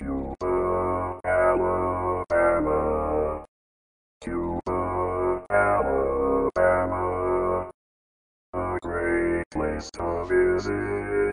Cuba, Alabama. Cuba, Alabama. A great place to visit.